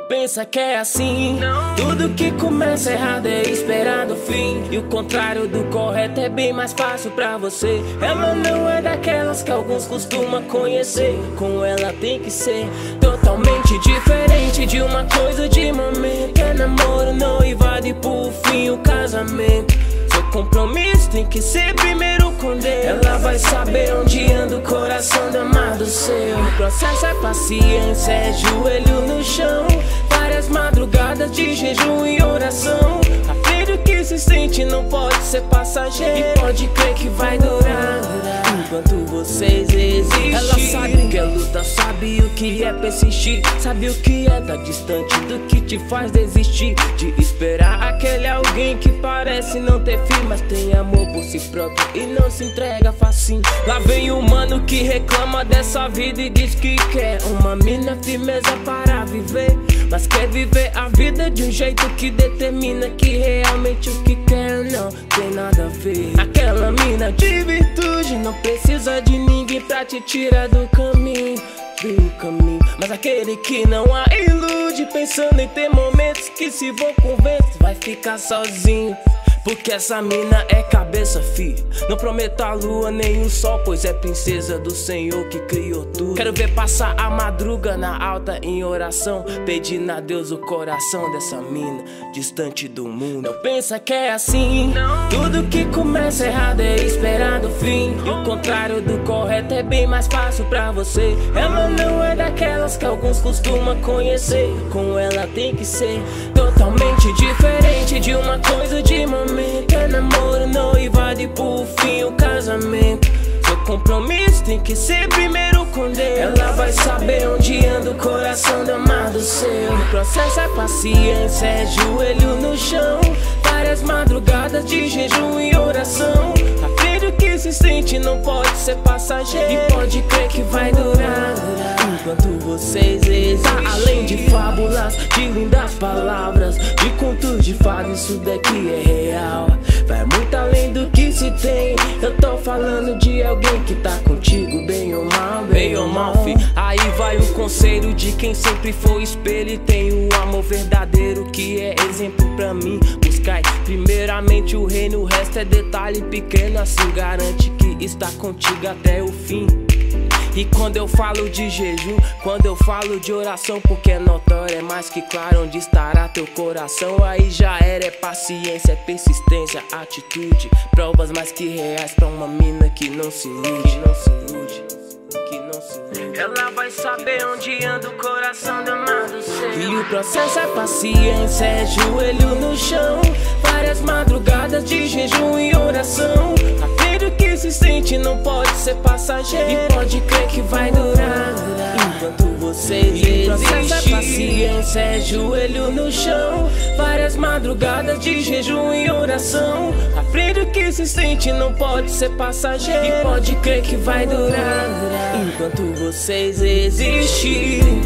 pensa que é assim. Tudo que começa errado é esperado o fim. E o contrário do correto é bem mais fácil pra você. Ela não é daquelas que alguns costumam conhecer. Com ela tem que ser totalmente diferente de uma coisa de momento. É namoro, noivado e por fim o casamento. Seu compromisso tem que ser primeiro com Deus. Ela vai saber onde processo é paciência, é joelho no chão. Várias madrugadas de jejum e oração. Aprende o que se sente, não pode ser passageiro. E pode crer que vai durar enquanto vocês existem. Ela sabe que é luta, sabe o que é persistir. Sabe o que é estar distante do que te faz desistir. De esperar aquele alguém que parece não ter fim, mas tem amor por si próprio e não se entrega facinho. Lá vem o mano que reclama dessa vida e diz que quer uma mina firmeza para viver. Mas quer viver a vida de um jeito que determina que realmente o que quer não tem nada a ver. Aquela mina de virtude não precisa de ninguém pra te tirar do caminho. Do caminho. Mas aquele que não a ilude, pensando em ter momentos que se for com vento, vai ficar sozinho. Porque essa mina é cabeça, fi. Não prometo a lua nem o sol, pois é princesa do Senhor que criou tudo. Quero ver passar a madruga na alta em oração, pedindo a Deus o coração dessa mina, distante do mundo. Não pensa que é assim. Tudo que começa errado é esperado o fim. E o contrário do correto é bem mais fácil pra você. Ela não é daquelas que alguns costumam conhecer. Com ela tem que ser totalmente diferente de uma coisa de momento. É namoro, noivado e por fim o casamento. Seu compromisso tem que ser primeiro com Deus. Ela vai saber onde anda o coração do amado seu. O processo é paciência, é joelho no chão. Várias madrugadas de jejum e oração. Aprende o que se sente, não pode ser passageiro. E pode crer que vai durar. Enquanto vocês existem. Além de fábulas, de lindas palavras De contos de fadas, isso daqui é real. Vai muito além do que se tem. Eu tô falando de alguém que tá contigo Bem ou mal, bem ou mal, fi. Aí vai o conselho de quem sempre foi espelho E tem o amor verdadeiro que é exemplo pra mim. Buscai primeiramente o reino, o resto é detalhe pequeno. Assim garante que está contigo até o fim e quando eu falo de jejum, quando eu falo de oração, porque é notório, é mais que claro onde estará teu coração. Aí já era, é paciência, é persistência, atitude. Provas mais que reais pra uma mina que não se ilude, não se ilude. Ela vai saber onde anda o coração do amado seu. E o processo é paciência, é joelho no chão. Várias madrugadas de jejum e oração. Aprende o que se sente, não pode ser passageiro. E pode crer que vai durar. Enquanto vocês existem. É paciência, é joelho no chão. Várias madrugadas de jejum e oração. Aprende o que se sente, não pode ser passageiro. E pode crer que vai durar. Enquanto vocês existem.